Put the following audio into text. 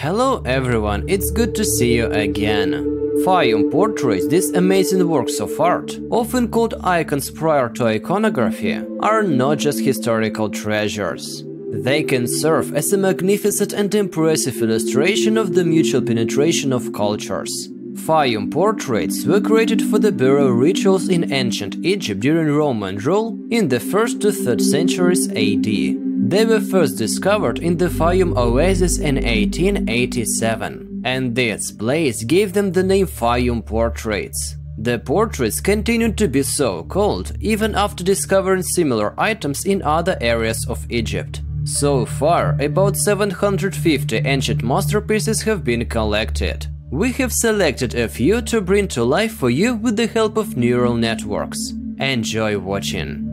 Hello everyone, it's good to see you again. Fayum portraits, these amazing works of art, often called icons prior to iconography, are not just historical treasures. They can serve as a magnificent and impressive illustration of the mutual penetration of cultures. Fayum portraits were created for the burial rituals in ancient Egypt during Roman rule in the 1st to 3rd centuries AD. They were first discovered in the Fayum oasis in 1887, and this place gave them the name Fayum portraits. The portraits continued to be so called even after discovering similar items in other areas of Egypt. So far, about 750 ancient masterpieces have been collected. We have selected a few to bring to life for you with the help of neural networks. Enjoy watching!